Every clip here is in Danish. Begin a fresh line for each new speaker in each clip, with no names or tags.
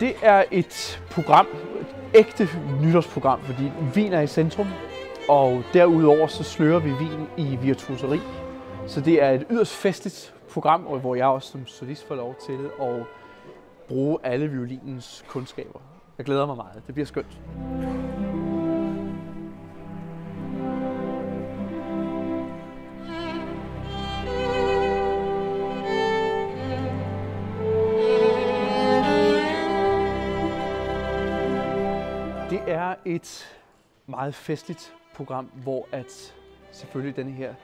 Det er et program, et ægte nytårsprogram, fordi vin er i centrum, og derudover så slører vi vin i virtuoseri. Så det er et yderst festligt program, hvor jeg også som solist får lov til at bruge alle violinens kundskaber. Jeg glæder mig meget. Det bliver skønt. Det er et meget festligt program, hvor at selvfølgelig den her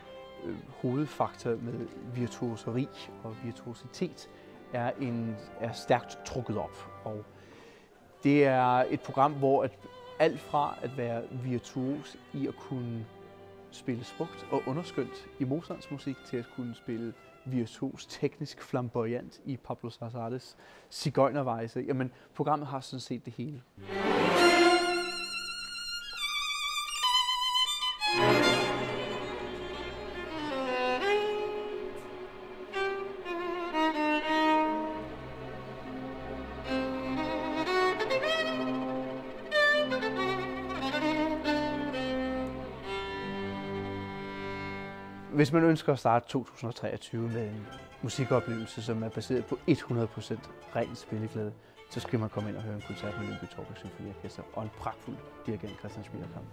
øh, hovedfaktor med virtuoseri og virtuositet er, en, er stærkt trukket op. Og det er et program, hvor at alt fra at være virtuos i at kunne spille smukt og underskønt i Mozarts musik, til at kunne spille virtuos, teknisk flamboyant i Pablo Sarasate Sigøjnervejse. Jamen, programmet har sådan set det hele. Hvis man ønsker at starte 2023 med en musikoplevelse, som er baseret på 100% ren spilleglæde, så skal man komme ind og høre en koncert med Lyngby Torbæk Symfoniorkester og en pragtfuld dirigent Christian Spillerkamp.